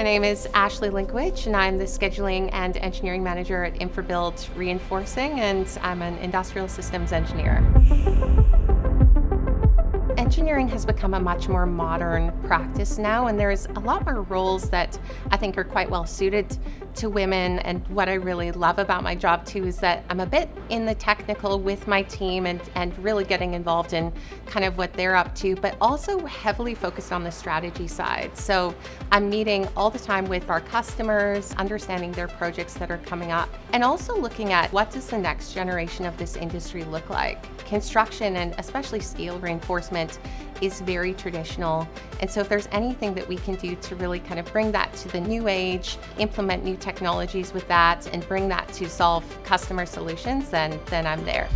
My name is Ashley Linkewich, and I'm the Scheduling and Engineering Manager at InfraBuild Reinforcing, and I'm an Industrial Systems Engineer. Engineering has become a much more modern practice now, and there's a lot more roles that I think are quite well suited to women. And what I really love about my job too is that I'm a bit in the technical with my team and, and really getting involved in kind of what they're up to, but also heavily focused on the strategy side. So I'm meeting all the time with our customers, understanding their projects that are coming up, and also looking at what does the next generation of this industry look like. Construction and especially steel reinforcement is very traditional. And so if there's anything that we can do to really kind of bring that to the new age, implement new technologies with that, and bring that to solve customer solutions, then, then I'm there.